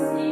see.